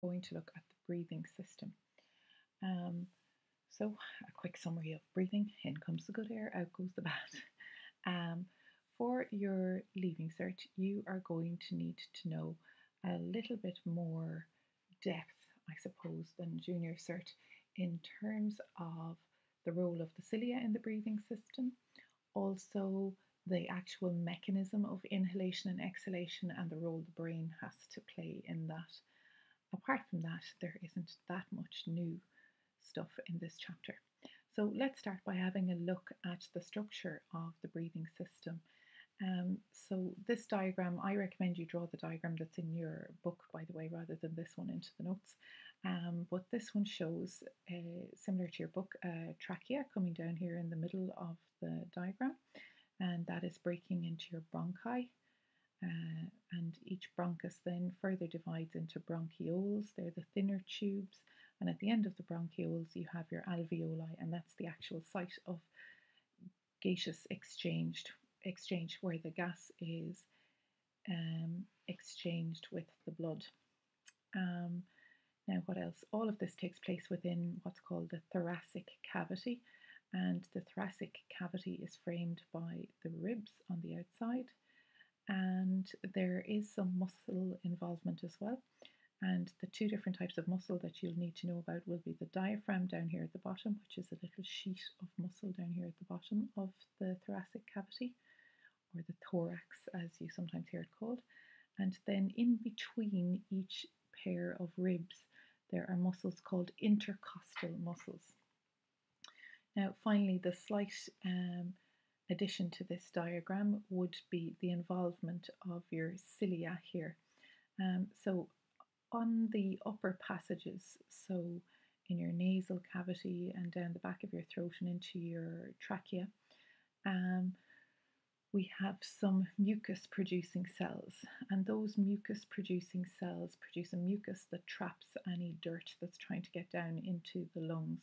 going to look at the breathing system. Um, so, a quick summary of breathing in comes the good air, out goes the bad. Um, for your leaving cert, you are going to need to know a little bit more depth, I suppose, than junior cert in terms of the role of the cilia in the breathing system, also the actual mechanism of inhalation and exhalation, and the role the brain has to play in that. Apart from that, there isn't that much new stuff in this chapter. So let's start by having a look at the structure of the breathing system. Um, so this diagram, I recommend you draw the diagram that's in your book, by the way, rather than this one into the notes. Um, but this one shows, uh, similar to your book, uh, trachea coming down here in the middle of the diagram, and that is breaking into your bronchi. Uh, and each bronchus then further divides into bronchioles. They're the thinner tubes, and at the end of the bronchioles, you have your alveoli, and that's the actual site of gaseous exchanged exchange where the gas is um, exchanged with the blood. Um, now, what else? All of this takes place within what's called the thoracic cavity, and the thoracic cavity is framed by the ribs on the outside, and there is some muscle involvement as well. And the two different types of muscle that you'll need to know about will be the diaphragm down here at the bottom, which is a little sheet of muscle down here at the bottom of the thoracic cavity, or the thorax as you sometimes hear it called. And then in between each pair of ribs, there are muscles called intercostal muscles. Now, finally, the slight um, addition to this diagram would be the involvement of your cilia here. Um, so on the upper passages, so in your nasal cavity and down the back of your throat and into your trachea, um, we have some mucus producing cells, and those mucus producing cells produce a mucus that traps any dirt that's trying to get down into the lungs.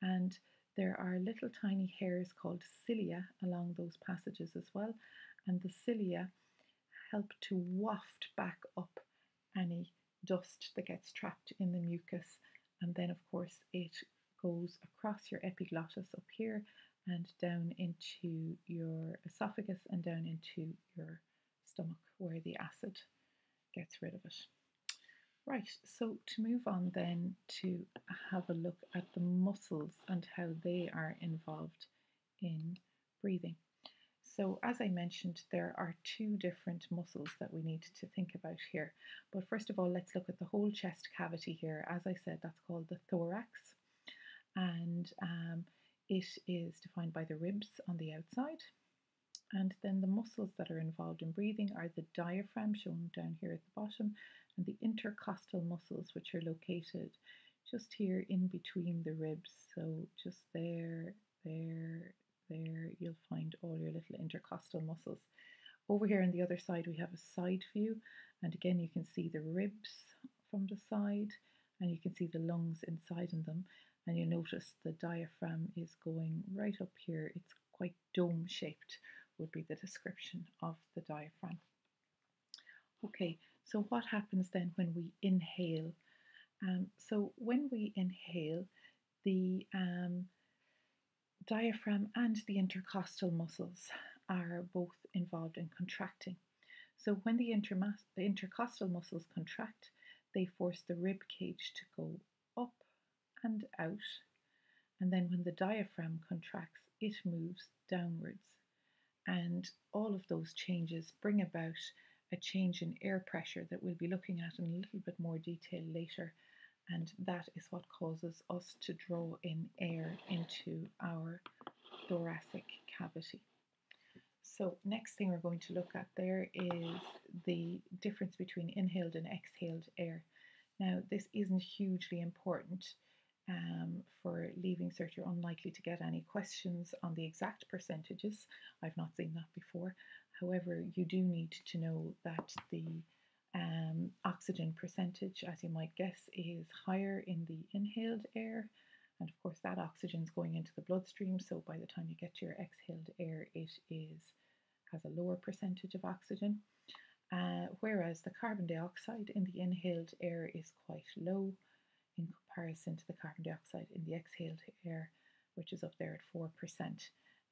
And there are little tiny hairs called cilia along those passages as well, and the cilia help to waft back up any dust that gets trapped in the mucus. And then, of course, it goes across your epiglottis up here and down into your esophagus and down into your stomach where the acid gets rid of it. Right, so to move on then to have a look at the muscles and how they are involved in breathing. So, as I mentioned, there are two different muscles that we need to think about here. But first of all, let's look at the whole chest cavity here. As I said, that's called the thorax, and um, it is defined by the ribs on the outside. And then the muscles that are involved in breathing are the diaphragm, shown down here at the bottom, and the intercostal muscles, which are located just here in between the ribs. So, just there, there, there, you'll find all your little intercostal muscles. Over here on the other side, we have a side view, and again, you can see the ribs from the side, and you can see the lungs inside in them. And you notice the diaphragm is going right up here. It's quite dome shaped, would be the description of the diaphragm. Okay, so what happens then when we inhale? Um, so when we inhale, the um, diaphragm and the intercostal muscles are both involved in contracting. So when the, the intercostal muscles contract, they force the rib cage to go up and out. And then when the diaphragm contracts, it moves downwards. And all of those changes bring about a change in air pressure that we'll be looking at in a little bit more detail later and that is what causes us to draw in air into our thoracic cavity. So next thing we're going to look at there is the difference between inhaled and exhaled air. Now this isn't hugely important um, for leaving cert. You're unlikely to get any questions on the exact percentages. I've not seen that before. However, you do need to know that the um, oxygen percentage, as you might guess, is higher in the inhaled air. And of course, that oxygen is going into the bloodstream. So by the time you get to your exhaled air, it is has a lower percentage of oxygen. uh, whereas the carbon dioxide in the inhaled air is quite low in comparison to the carbon dioxide in the exhaled air, which is up there at 4%.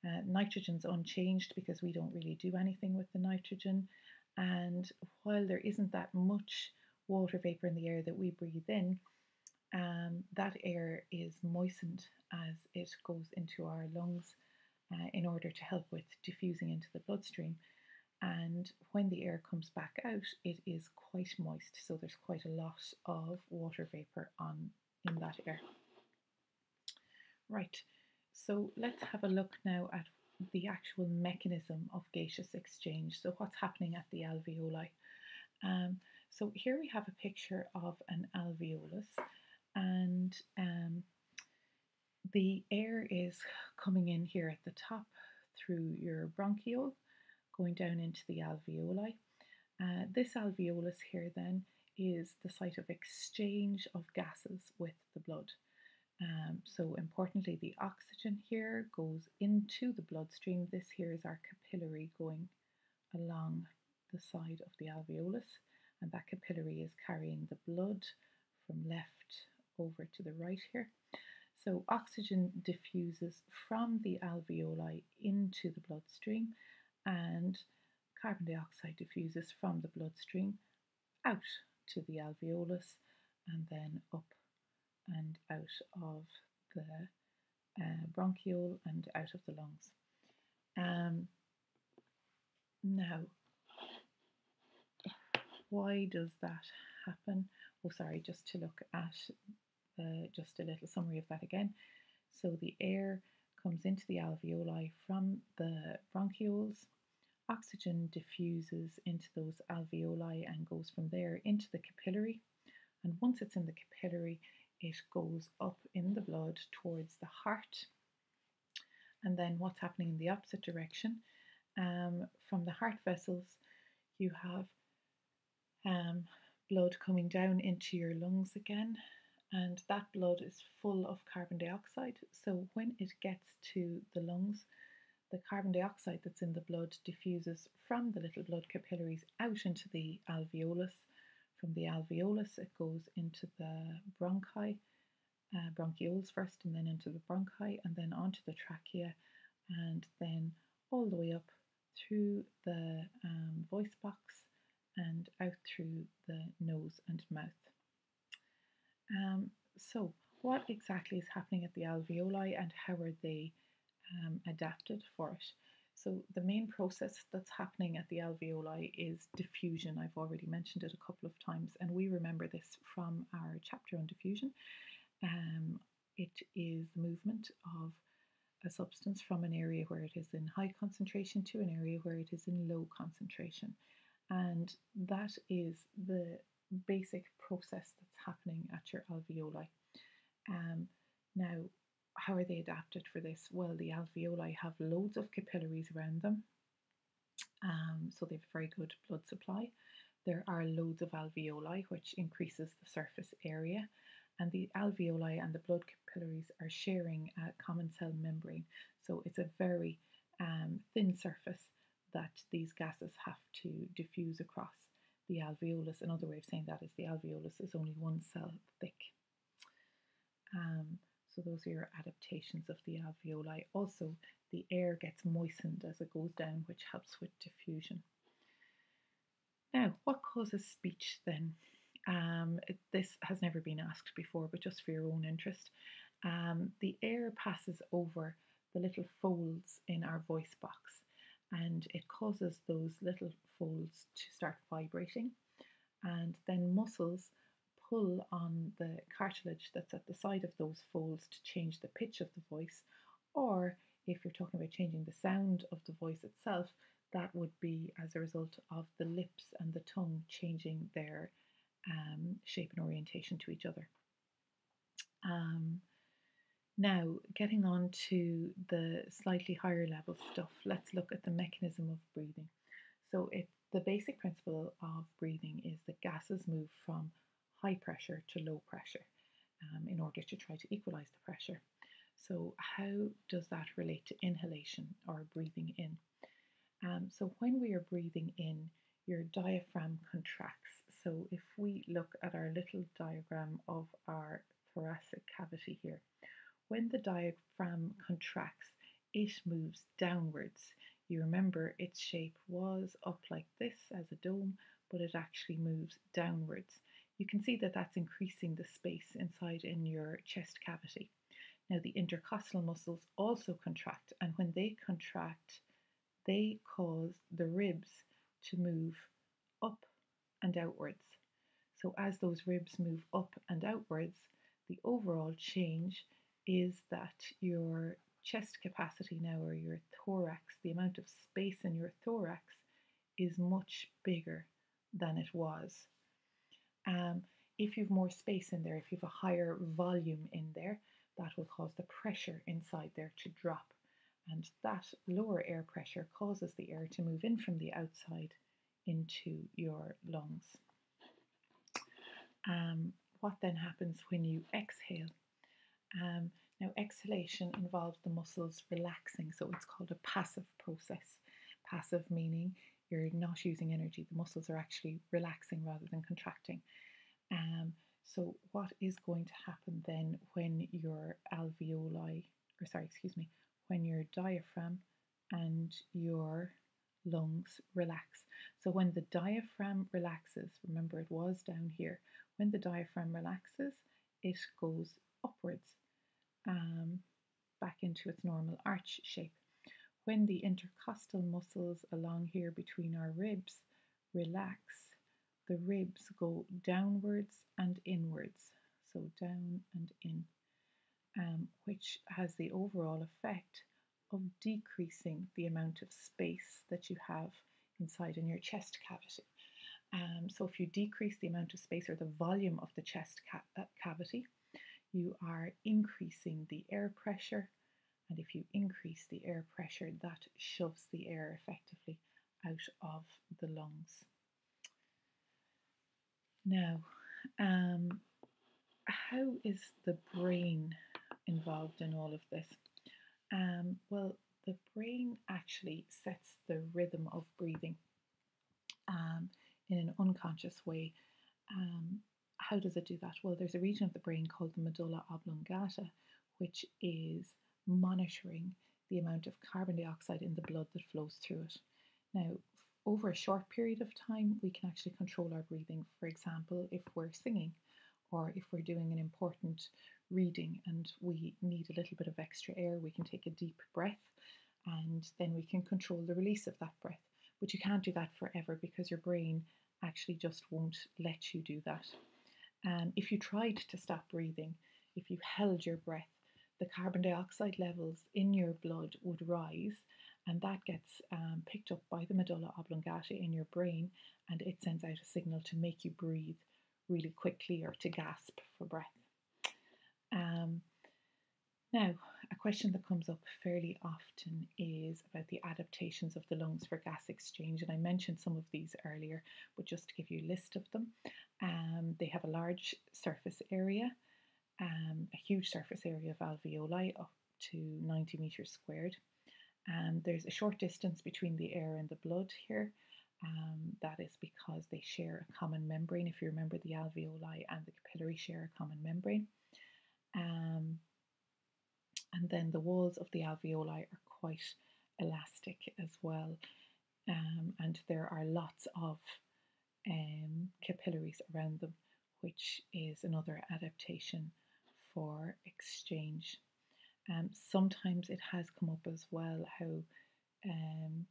Uh, nitrogen's unchanged because we don't really do anything with the nitrogen. And while there isn't that much water vapor in the air that we breathe in, um, that air is moistened as it goes into our lungs uh, in order to help with diffusing into the bloodstream. And when the air comes back out, it is quite moist, so there's quite a lot of water vapor on in that air. Right, so let's have a look now at the actual mechanism of gaseous exchange. So what's happening at the alveoli? Um, so here we have a picture of an alveolus and um, the air is coming in here at the top through your bronchiole, going down into the alveoli. Uh, this alveolus here then is the site of exchange of gases with the blood. Um, so importantly, the oxygen here goes into the bloodstream. This here is our capillary going along the side of the alveolus, and that capillary is carrying the blood from left over to the right here. So oxygen diffuses from the alveoli into the bloodstream and carbon dioxide diffuses from the bloodstream out to the alveolus and then up and out of the uh, bronchiole and out of the lungs. Um, now, why does that happen? Oh, sorry, just to look at uh, just a little summary of that again. So the air comes into the alveoli from the bronchioles. Oxygen diffuses into those alveoli and goes from there into the capillary. And once it's in the capillary, it goes up in the blood towards the heart. And then what's happening in the opposite direction? Um, from the heart vessels, you have um, blood coming down into your lungs again and that blood is full of carbon dioxide. So when it gets to the lungs, the carbon dioxide that's in the blood diffuses from the little blood capillaries out into the alveolus. From the alveolus, it goes into the bronchi, uh, bronchioles first, and then into the bronchi, and then onto the trachea, and then all the way up through the um, voice box and out through the nose and mouth. Um, so, what exactly is happening at the alveoli and how are they um, adapted for it? So, the main process that's happening at the alveoli is diffusion. I've already mentioned it a couple of times, and we remember this from our chapter on diffusion. Um, it is the movement of a substance from an area where it is in high concentration to an area where it is in low concentration. And that is the basic process that's happening at your alveoli. Um, now, how are they adapted for this? Well, the alveoli have loads of capillaries around them, um, so they have a very good blood supply. There are loads of alveoli, which increases the surface area, and the alveoli and the blood capillaries are sharing a common cell membrane, so it's a very um, thin surface that these gases have to diffuse across the alveolus. Another way of saying that is the alveolus is only one cell thick. Um, so those are your adaptations of the alveoli. Also, the air gets moistened as it goes down, which helps with diffusion. Now, what causes speech then? Um, it, this has never been asked before, but just for your own interest. Um, the air passes over the little folds in our voice box and it causes those little folds to start vibrating and then muscles pull on the cartilage that's at the side of those folds to change the pitch of the voice or if you're talking about changing the sound of the voice itself that would be as a result of the lips and the tongue changing their um, shape and orientation to each other. Um, now, getting on to the slightly higher level stuff, let's look at the mechanism of breathing. So, it, the basic principle of breathing is that gases move from high pressure to low pressure um, in order to try to equalize the pressure. So, how does that relate to inhalation or breathing in? Um, so, when we are breathing in, your diaphragm contracts. So if we look at our little diagram of our thoracic cavity here, when the diaphragm contracts, it moves downwards. You remember its shape was up like this as a dome, but it actually moves downwards. You can see that that's increasing the space inside in your chest cavity. Now the intercostal muscles also contract and when they contract, they cause the ribs to move up and outwards. So as those ribs move up and outwards, the overall change is that your chest capacity now, or your thorax, the amount of space in your thorax, is much bigger than it was. Um, if you've more space in there, if you've a higher volume in there, that will cause the pressure inside there to drop. And that lower air pressure causes the air to move in from the outside into your lungs. Um, what then happens when you exhale? Um, now, exhalation involves the muscles relaxing, so it's called a passive process. Passive meaning you're not using energy, the muscles are actually relaxing rather than contracting. Um, so, what is going to happen then when your alveoli, or sorry, excuse me, when your diaphragm and your lungs relax? So, when the diaphragm relaxes, remember it was down here, when the diaphragm relaxes, it goes upwards um, back into its normal arch shape. When the intercostal muscles along here between our ribs relax, the ribs go downwards and inwards, so down and in, um, which has the overall effect of decreasing the amount of space that you have inside in your chest cavity. Um, so if you decrease the amount of space or the volume of the chest ca uh, cavity, you are increasing the air pressure. And if you increase the air pressure, that shoves the air effectively out of the lungs. Now, um, how is the brain involved in all of this? Um, well, the brain actually sets the rhythm of breathing um, in an unconscious way. Um, how does it do that? Well, there's a region of the brain called the medulla oblongata, which is monitoring the amount of carbon dioxide in the blood that flows through it. Now, over a short period of time, we can actually control our breathing. For example, if we're singing or if we're doing an important reading and we need a little bit of extra air, we can take a deep breath and then we can control the release of that breath. But you can't do that forever because your brain actually just won't let you do that. Um, if you tried to stop breathing, if you held your breath, the carbon dioxide levels in your blood would rise, and that gets um, picked up by the medulla oblongata in your brain, and it sends out a signal to make you breathe really quickly or to gasp for breath. Um, now, a question that comes up fairly often is about the adaptations of the lungs for gas exchange, and I mentioned some of these earlier, but just to give you a list of them. Um, they have a large surface area, um, a huge surface area of alveoli up to 90 meters squared. And there's a short distance between the air and the blood here. Um, that is because they share a common membrane. If you remember, the alveoli and the capillary share a common membrane. Um, and then the walls of the alveoli are quite elastic as well. Um, and there are lots of um, capillaries around them, which is another adaptation for exchange. Um, sometimes it has come up as well how um,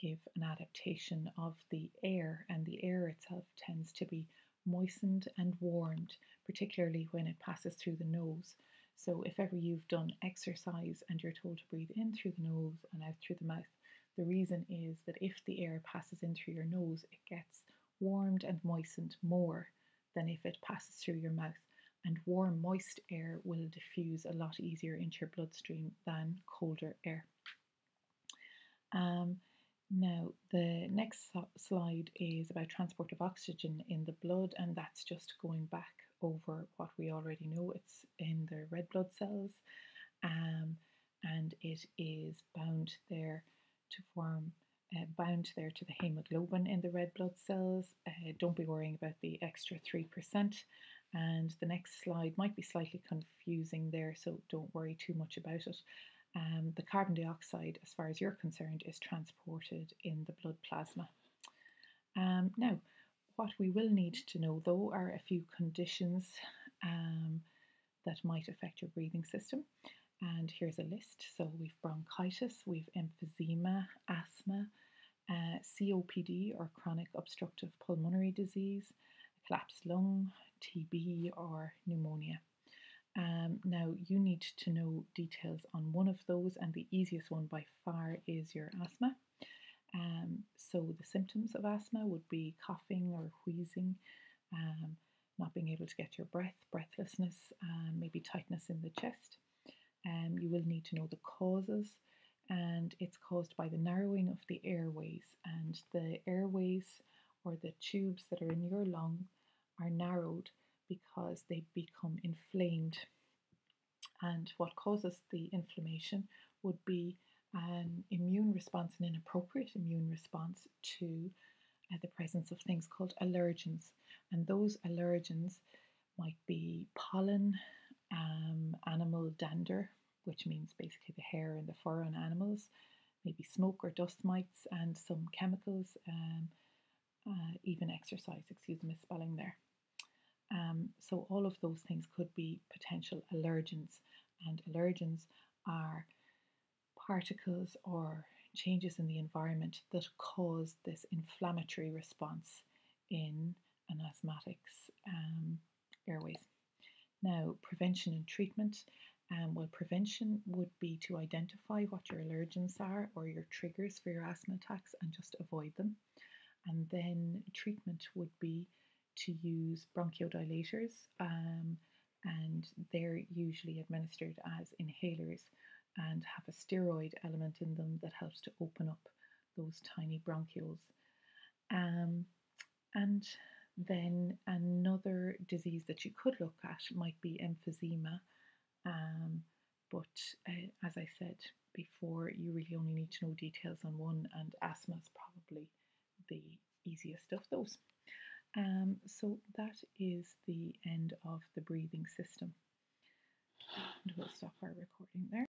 give an adaptation of the air, and the air itself tends to be moistened and warmed, particularly when it passes through the nose. So, if ever you've done exercise and you're told to breathe in through the nose and out through the mouth, the reason is that if the air passes in through your nose, it gets warmed and moistened more than if it passes through your mouth. And warm, moist air will diffuse a lot easier into your bloodstream than colder air. Um, now, the next slide is about transport of oxygen in the blood, and that's just going back over what we already know. It's in the red blood cells, um, and it is bound there to form uh, bound there to the hemoglobin in the red blood cells. Uh, don't be worrying about the extra 3%. And the next slide might be slightly confusing there, so don't worry too much about it. Um, the carbon dioxide, as far as you're concerned, is transported in the blood plasma. Um, now, what we will need to know though are a few conditions um, that might affect your breathing system. And here's a list. So we've bronchitis, we've emphysema, asthma, uh, COPD or chronic obstructive pulmonary disease, collapsed lung, TB, or pneumonia. Um, now, you need to know details on one of those, and the easiest one by far is your asthma. Um, so, the symptoms of asthma would be coughing or wheezing, um, not being able to get your breath, breathlessness, um, maybe tightness in the chest. Um, you will need to know the causes, and it's caused by the narrowing of the airways. And the airways or the tubes that are in your lung are narrowed because they become inflamed. And what causes the inflammation would be an immune response, an inappropriate immune response to uh, the presence of things called allergens. And those allergens might be pollen, um, animal dander, which means basically the hair and the fur on animals, maybe smoke or dust mites, and some chemicals, um, uh, even exercise, excuse the misspelling there. So, all of those things could be potential allergens, and allergens are particles or changes in the environment that cause this inflammatory response in an asthmatic's um, airways. Now, prevention and treatment. Um, well, prevention would be to identify what your allergens are or your triggers for your asthma attacks and just avoid them. And then treatment would be to use bronchodilators, um, and they're usually administered as inhalers and have a steroid element in them that helps to open up those tiny bronchioles. Um, and then another disease that you could look at might be emphysema. Um, but uh, as I said before, you really only need to know details on one, and asthma is probably the easiest of those. Um, so that is the end of the breathing system. And we'll stop our recording there.